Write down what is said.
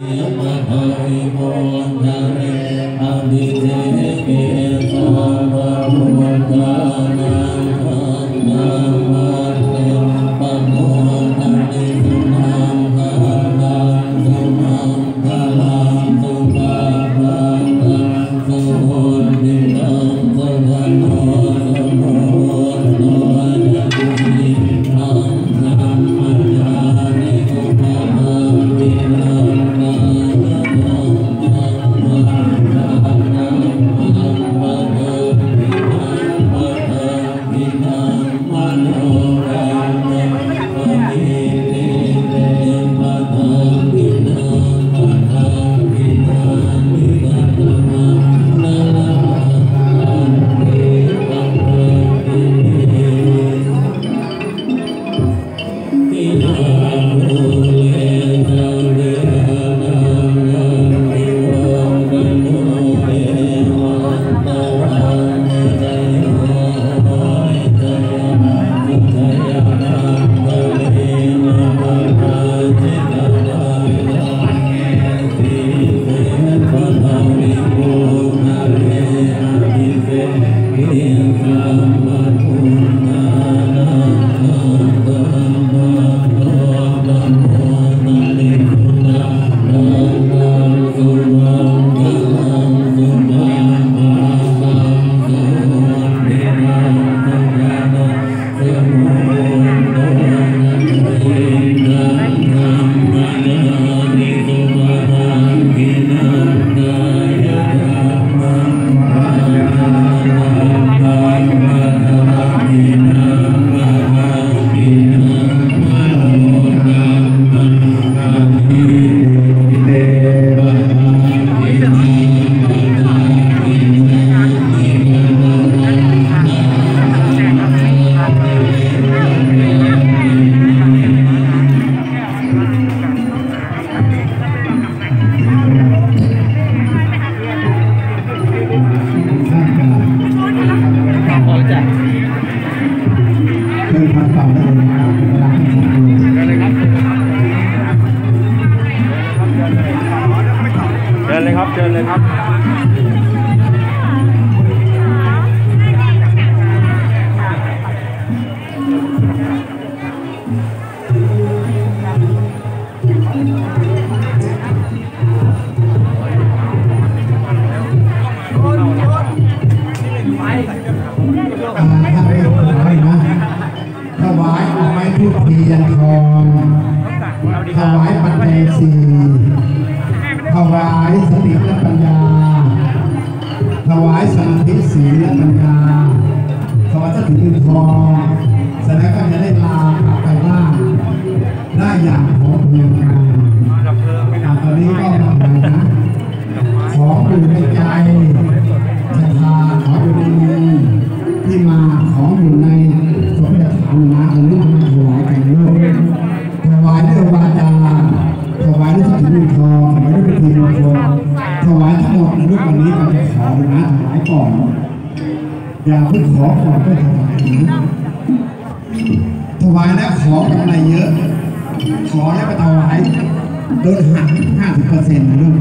Yeah. พ ดินเลยครับเดินเลยครับอ่าถ้าไม่ถวายนะถวายเอาไม้ทุกทียันทองถวายปัจจัยสี่ถ วายสติและปัญญา ถวายสมาธิสีและปัญญาถวายสติเงินทองแสดงก็จะได้ลาไปล่า ถวายทั้งหมดในรูกวันนี้เราจะขอเลยนะถวายก่อน อย่าเพิ่งขอก่อนก็ถวายนะถวายแล้วขอกำไรเยอะ ขอแล้วไปถวายโดนหักห้าสิบเปอร์เซ็นต์นะลูก